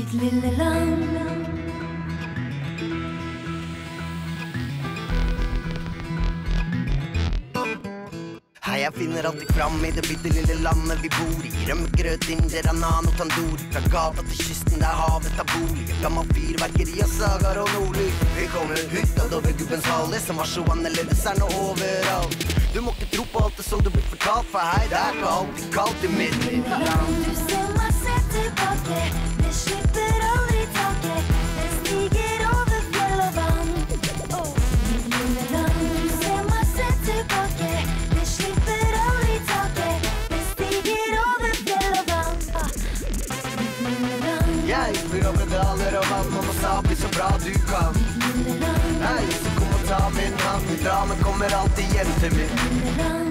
mitt lille land. Hei, jeg finner alltid fram i det bitte lille landet vi bor i. Rømmegrøt, inder, anan og tandoori. Fra gata til kysten, der havet tar bolig. Gammal fyrverkeri og sagaer og nordlys. Vi kommer ut over gubbens hall. Det som var så annerledes, er nå overalt. Du må ikke tro på alt det som du blir fortalt, for hei, det er ikke alltid kaldt i mitt lille land. Jeg flyr over daler og vann og wasabi så bra du kan. Hei, så kom og ta min hand. Dramen kommer alltid hjem til land.